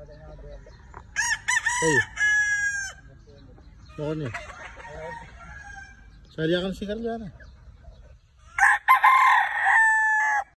Hey. Bako niya. Sali akan si Carliana.